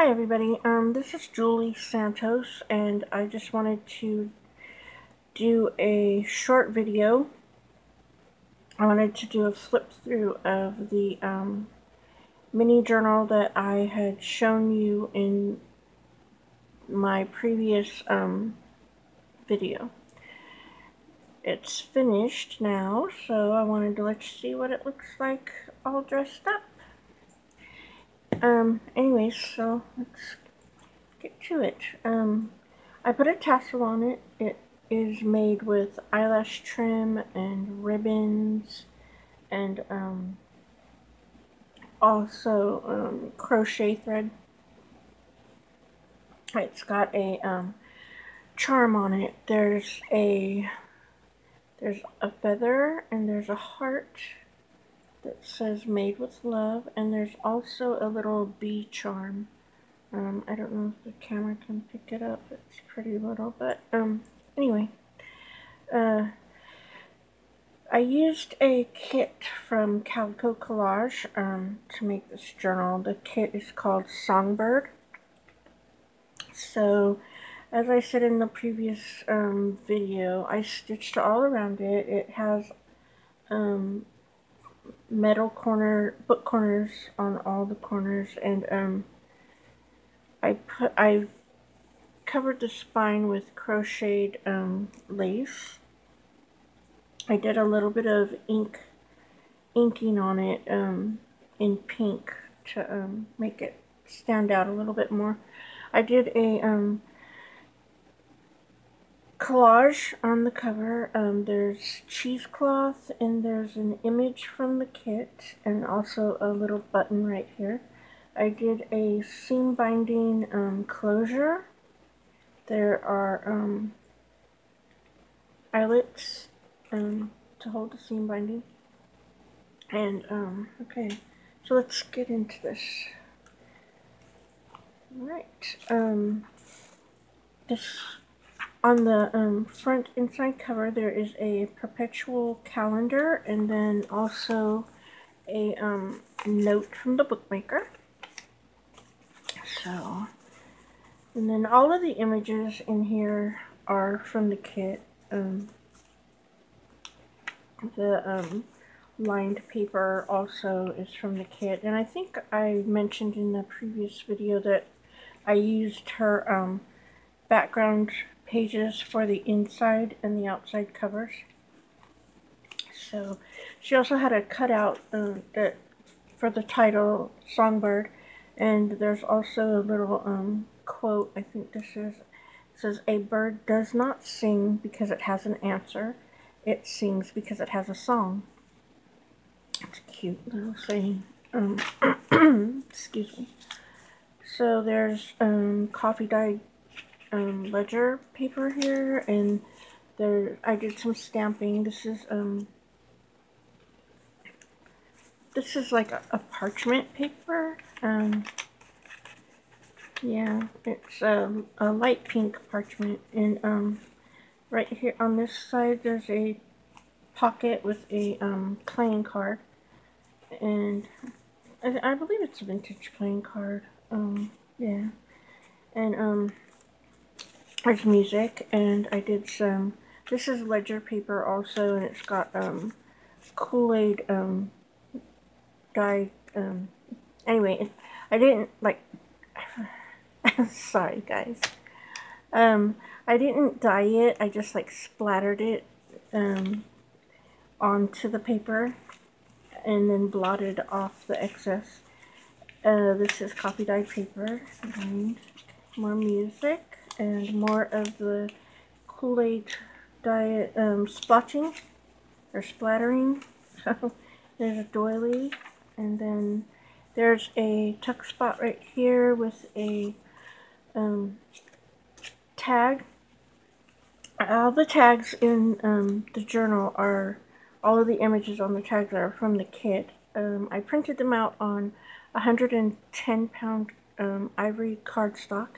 Hi everybody, um, this is Julie Santos and I just wanted to do a short video. I wanted to do a flip through of the um, mini journal that I had shown you in my previous um, video. It's finished now, so I wanted to let you see what it looks like all dressed up. Um, anyways, so let's get to it. Um, I put a tassel on it. It is made with eyelash trim and ribbons and, um, also, um, crochet thread. It's got a, um, charm on it. There's a, there's a feather and there's a heart that says made with love and there's also a little bee charm. Um, I don't know if the camera can pick it up. It's pretty little but um, anyway. Uh, I used a kit from Calico Collage um, to make this journal. The kit is called Songbird. So as I said in the previous um, video I stitched all around it. It has um, metal corner book corners on all the corners and um I put I covered the spine with crocheted um, lace. I did a little bit of ink inking on it um, in pink to um, make it stand out a little bit more. I did a um, collage on the cover. Um, there's cheesecloth and there's an image from the kit and also a little button right here. I did a seam binding um, closure. There are um, eyelets um, to hold the seam binding. And, um, okay, so let's get into this. Alright, um, this on the um, front inside cover there is a perpetual calendar and then also a um, note from the bookmaker. So, and then all of the images in here are from the kit. Um, the um, lined paper also is from the kit. And I think I mentioned in the previous video that I used her um, background pages for the inside and the outside covers. So she also had a cutout uh, that for the title Songbird and there's also a little um, quote I think this is says a bird does not sing because it has an answer. It sings because it has a song. It's a cute little saying um, excuse me. So there's um, coffee dyed um, ledger paper here, and there I did some stamping. This is um, this is like a, a parchment paper. Um, yeah, it's um, a light pink parchment, and um, right here on this side there's a pocket with a um, playing card, and I, I believe it's a vintage playing card. Um, yeah, and um there's music and I did some this is ledger paper also and it's got um Kool-Aid um dye um anyway I didn't like sorry guys. Um I didn't dye it I just like splattered it um onto the paper and then blotted off the excess. Uh, this is coffee dyed paper and more music and more of the Kool-Aid diet um, splotching or splattering. So there's a doily and then there's a tuck spot right here with a um, tag. All the tags in um, the journal are, all of the images on the tags are from the kit. Um, I printed them out on 110 pound um, ivory cardstock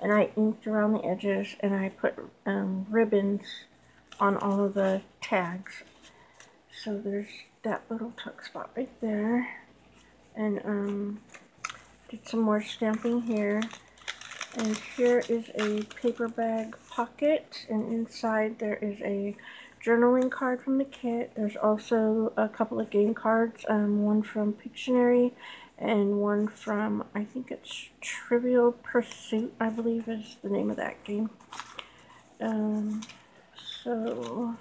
and I inked around the edges and I put um, ribbons on all of the tags. So there's that little tuck spot right there. And um, did some more stamping here. And here is a paper bag pocket, and inside there is a journaling card from the kit. There's also a couple of game cards, um, one from Pictionary and one from, I think it's Trivial Pursuit, I believe is the name of that game. Um, so,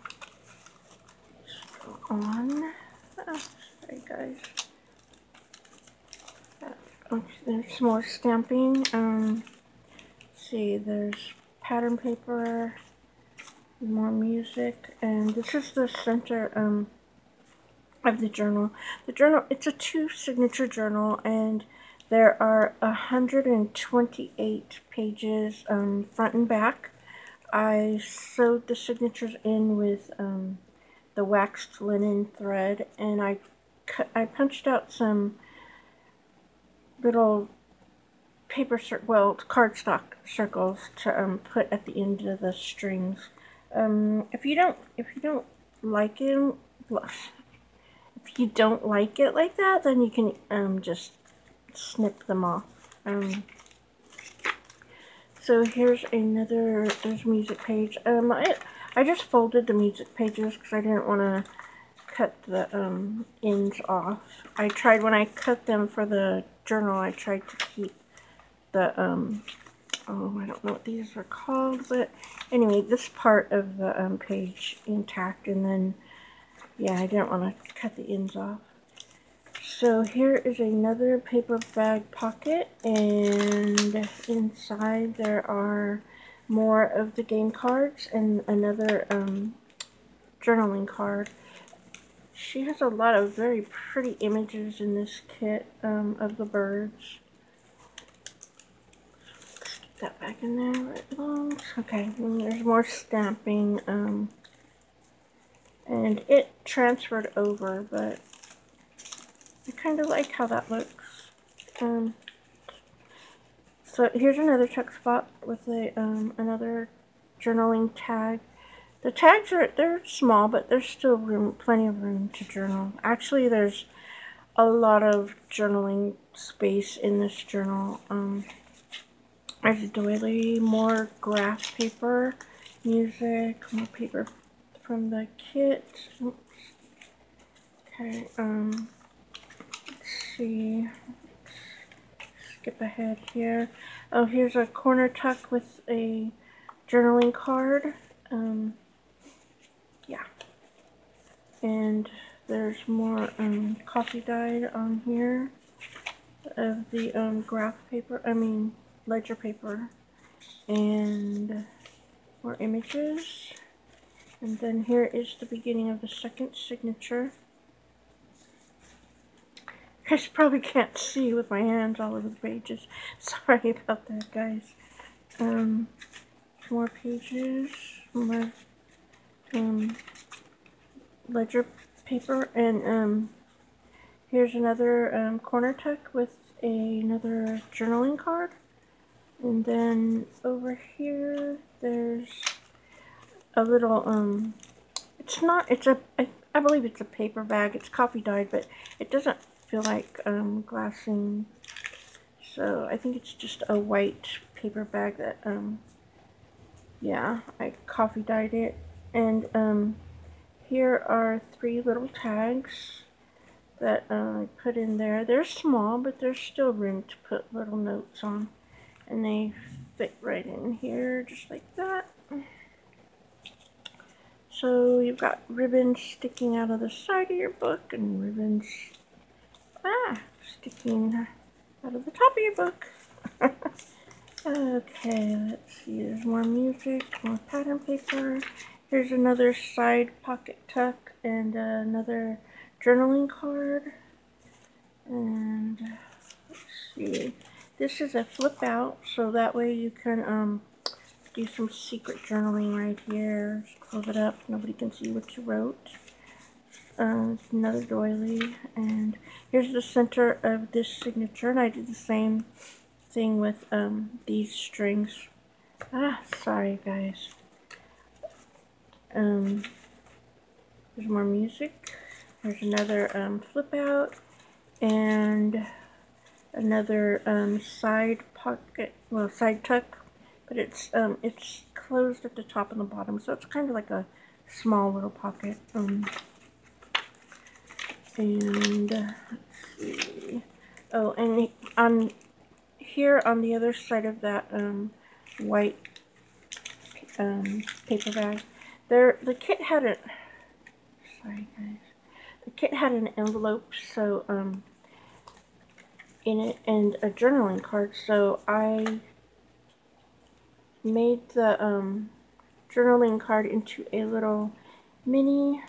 on. Oh, sorry guys. Okay, there's some more stamping. Um, see, there's pattern paper, more music, and this is the center um, of the journal. The journal, it's a two signature journal, and there are 128 pages um, front and back. I sewed the signatures in with um, the waxed linen thread, and I, cut, I punched out some little paper, well, cardstock circles to um, put at the end of the strings. Um, if you don't, if you don't like it, you don't like it like that, then you can um, just snip them off. Um, so here's another, there's music page. Um, I, I just folded the music pages because I didn't want to cut the um, ends off. I tried, when I cut them for the journal, I tried to keep the, um, oh, I don't know what these are called, but anyway, this part of the um, page intact, and then, yeah, I didn't want to cut the ends off. So here is another paper bag pocket, and inside there are more of the game cards and another um, journaling card. She has a lot of very pretty images in this kit um, of the birds that back in there where it belongs. Okay, and there's more stamping. Um, and it transferred over, but I kind of like how that looks. Um, so here's another check spot with a um, another journaling tag. The tags are they're small, but there's still room, plenty of room to journal. Actually, there's a lot of journaling space in this journal. Um, there's a doily, more graph paper, music, more paper from the kit. Oops. Okay, um, let's see. Skip ahead here. Oh, here's a corner tuck with a journaling card. Um, yeah. And there's more um, coffee dyed on here of the um, graph paper. I mean, ledger paper and more images. And then here is the beginning of the second signature. You guys probably can't see with my hands all over the pages. Sorry about that, guys. Um, more pages, more um, ledger paper, and um, here's another um, corner tuck with a, another journaling card. And then over here, there's a little, um, it's not, it's a, I, I believe it's a paper bag. It's coffee dyed, but it doesn't feel like um, glassine. So I think it's just a white paper bag that, um, yeah, I coffee dyed it. And um, here are three little tags that uh, I put in there. They're small, but there's still room to put little notes on and they fit right in here just like that. So you've got ribbons sticking out of the side of your book and ribbons ah, sticking out of the top of your book. okay, let's see, there's more music, more pattern paper. Here's another side pocket tuck and uh, another journaling card. And let's see, this is a flip out, so that way you can um, do some secret journaling right here. Close it up, nobody can see what you wrote. Uh, another doily, and here's the center of this signature, and I did the same thing with um, these strings. Ah, sorry guys. Um, there's more music. There's another um, flip out, and another um, side pocket, well, side tuck, but it's um, it's closed at the top and the bottom, so it's kind of like a small little pocket. Um, and uh, let's see. Oh, and on here on the other side of that um, white um, paper bag, there the kit had a sorry guys, the kit had an envelope so um in it and a journaling card. So I made the um journaling card into a little mini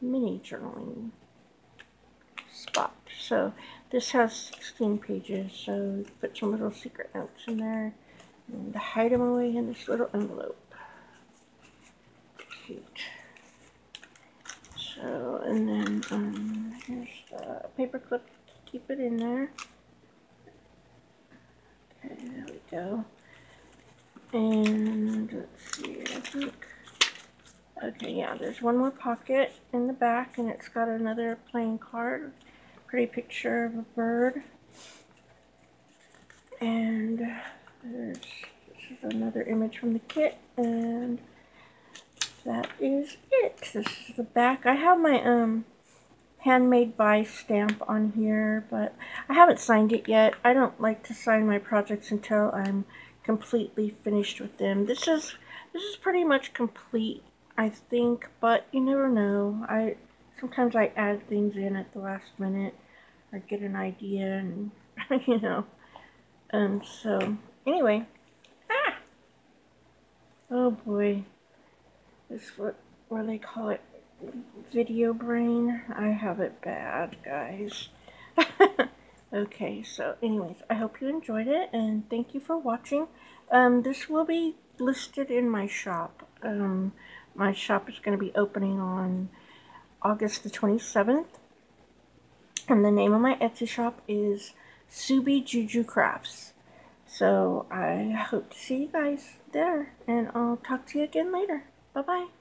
mini journaling spot. So this has 16 pages, so put some little secret notes in there and hide them away in this little envelope. Cute. So, and then um, here's the paper clip to keep it in there. Okay, there we go. And let's see, I think, okay, yeah, there's one more pocket in the back and it's got another playing card pretty picture of a bird. And there's this is another image from the kit and that is it. This is the back. I have my um handmade by stamp on here, but I haven't signed it yet. I don't like to sign my projects until I'm completely finished with them. This is this is pretty much complete, I think, but you never know. I sometimes I add things in at the last minute. Or get an idea and you know. And so anyway. Ah! Oh boy. This what what they call it video brain? I have it bad guys okay so anyways I hope you enjoyed it and thank you for watching um this will be listed in my shop um my shop is going to be opening on August the 27th. And the name of my Etsy shop is SueBee JuJu Crafts. So I hope to see you guys there. And I'll talk to you again later. Bye-bye.